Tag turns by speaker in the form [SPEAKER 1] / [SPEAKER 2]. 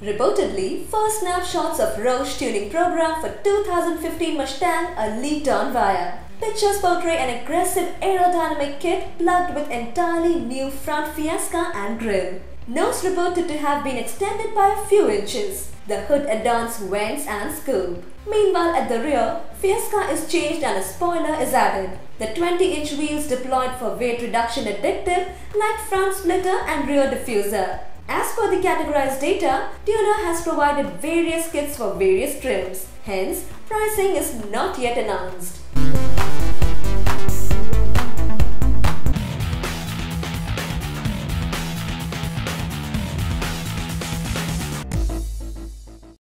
[SPEAKER 1] Reportedly, first snapshots of Roush tuning program for 2015 Mustang are leaked on Wire. Pictures portray an aggressive aerodynamic kit plugged with entirely new front fascia and grille. Nose reported to have been extended by a few inches. The hood adorns vents and scoop. Meanwhile, at the rear, fascia is changed and a spoiler is added. The 20-inch wheels deployed for weight reduction addictive like front splitter and rear diffuser. As per the categorized data, Tuner has provided various kits for various trims. Hence, pricing is not yet announced.